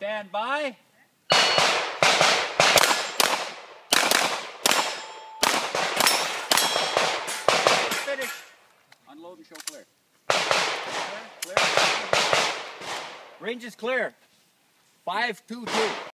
Stand by. Finish. Unload and show clear. Clear. Clear. Range is clear. Five two two.